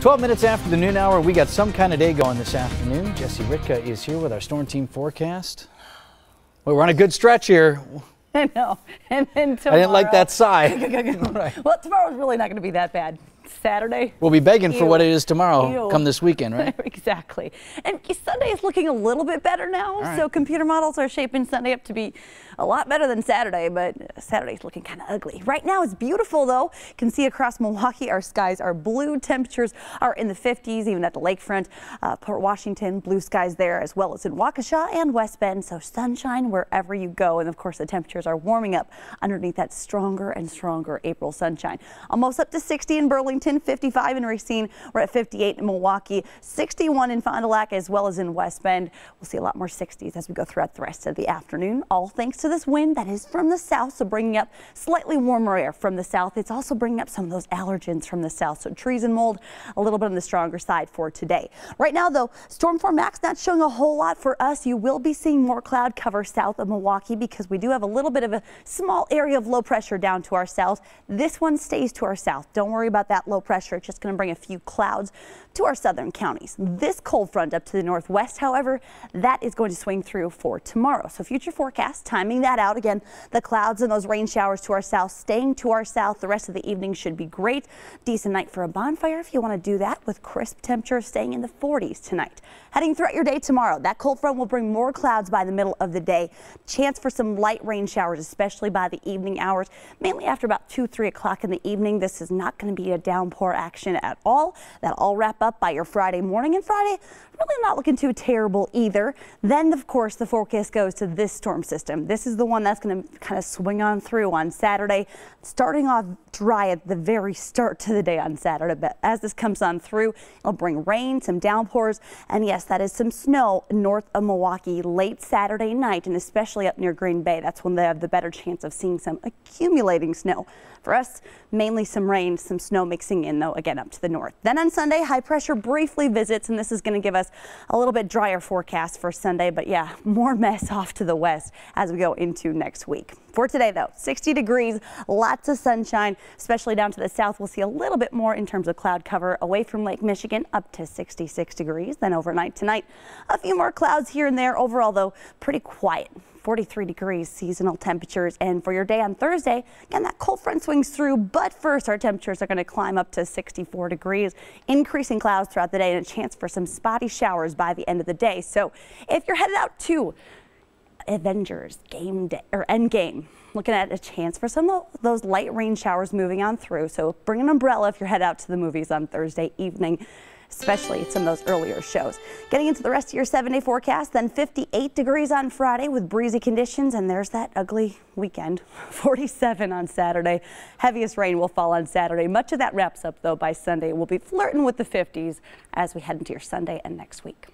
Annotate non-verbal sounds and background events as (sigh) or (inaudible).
12 minutes after the noon hour, we got some kind of day going this afternoon. Jesse Ritka is here with our storm team forecast. Well, we're on a good stretch here. I know. (laughs) And then tomorrow. I didn't like that sigh. (laughs) (laughs) right. Well, tomorrow's really not going to be that bad. Saturday. We'll be begging Ew. for what it is tomorrow Ew. come this weekend, right? (laughs) exactly. And Sunday is looking a little bit better now. right. So computer models are shaping Sunday up to be a lot better than Saturday, but Saturday's looking kind of ugly. Right now it's beautiful though. You can see across Milwaukee our skies are blue. Temperatures are in the 50s even at the lakefront. Uh, Port Washington, blue skies there as well as in Waukesha and West Bend. So sunshine wherever you go. And of course the temperatures are warming up underneath that stronger and stronger April sunshine. Almost up to 60 in Burlington, 55 in Racine. We're at 58 in Milwaukee, 61 in Fond du Lac as well as in West Bend. We'll see a lot more 60s as we go throughout the rest of the afternoon. All thanks to this wind that is from the south, so bringing up slightly warmer air from the south. It's also bringing up some of those allergens from the south, so trees and mold a little bit on the stronger side for today. Right now, though, storm form max not showing a whole lot for us. You will be seeing more cloud cover south of Milwaukee because we do have a little bit of a small area of low pressure down to our south. This one stays to our south. Don't worry about that low pressure. It's just going to bring a few clouds to our southern counties. This cold front up to the northwest, however, that is going to swing through for tomorrow. So future forecast, timing that out again, the clouds and those rain showers to our south, staying to our south. The rest of the evening should be great. Decent night for a bonfire if you want to do that with crisp temperatures staying in the 40s tonight. Heading throughout your day tomorrow, that cold front will bring more clouds by the middle of the day. Chance for some light rain showers, especially by the evening hours, mainly after about 2, 3 o'clock in the evening. This is not going to be a downpour action at all. That'll all wrap up by your Friday morning and Friday really not looking too terrible either. Then, of course, the forecast goes to this storm system. This is the one that's going to kind of swing on through on Saturday, starting off dry at the very start to the day on Saturday. But as this comes on through, it'll bring rain, some downpours, and yes, that is some snow north of Milwaukee late Saturday night, and especially up near Green Bay. That's when they have the better chance of seeing some accumulating snow. For us, mainly some rain, some snow mixing in, though, again up to the north. Then on Sunday, high pressure briefly visits, and this is going to give a little bit drier forecast for Sunday, but yeah, (laughs) more mess off to the west as we go into next week. For today, though, 60 degrees, lots of sunshine, especially down to the south. We'll see a little bit more in terms of cloud cover away from Lake Michigan up to 66 degrees. Then overnight tonight, a few more clouds here and there. Overall, though, pretty quiet. 43 degrees seasonal temperatures. And for your day on Thursday, again, that cold front swings through. But first, our temperatures are going to climb up to 64 degrees, increasing clouds throughout the day and a chance for some spotty showers by the end of the day. So if you're headed out to Avengers game day or end game. Looking at a chance for some of those light rain showers moving on through. So bring an umbrella if you're head out to the movies on Thursday evening, especially some of those earlier shows. Getting into the rest of your seven day forecast, then 58 degrees on Friday with breezy conditions. And there's that ugly weekend, (laughs) 47 on Saturday. Heaviest rain will fall on Saturday. Much of that wraps up though by Sunday. We'll be flirting with the 50s as we head into your Sunday and next week.